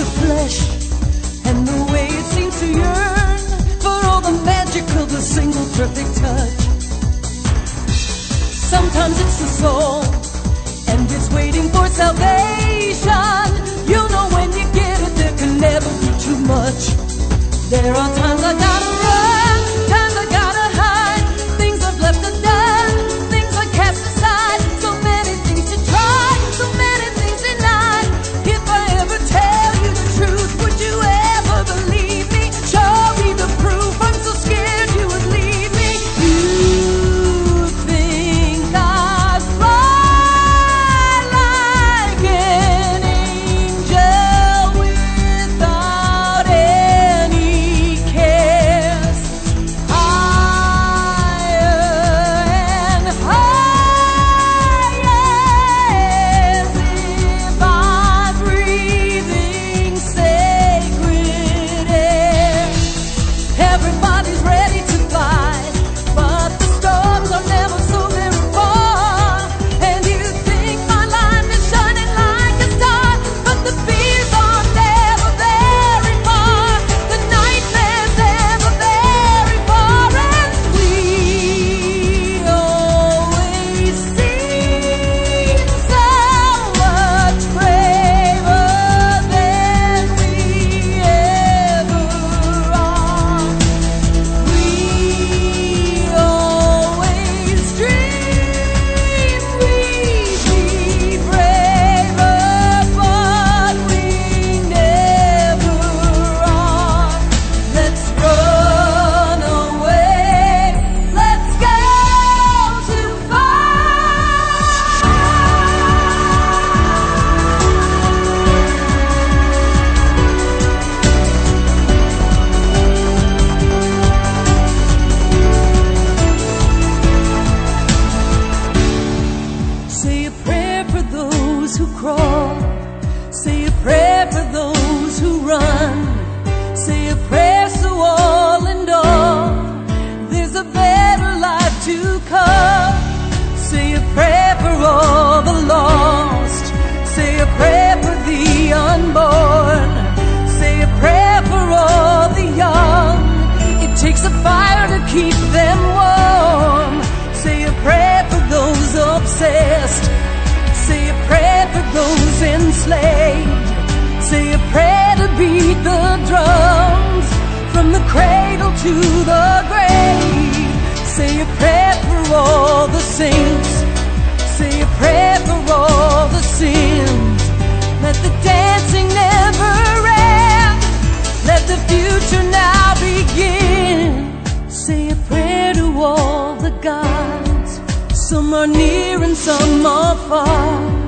The flesh and the way it seems to yearn for all the magic of a single perfect touch. Sometimes it's the soul Say a prayer for those who run. Say a prayer so all and all there's a better life to come. Say a prayer for all the lost. Say a prayer for the unborn. Say a prayer for all the young. It takes a fire to keep them warm. Say a prayer for those obsessed. Say a prayer for those enslaved. Say a prayer to beat the drums from the cradle to the grave. Say a prayer for all the saints. Say a prayer for all the sins. Let the dancing never end. Let the future now begin. Say a prayer to all the gods. Some are near and some are far.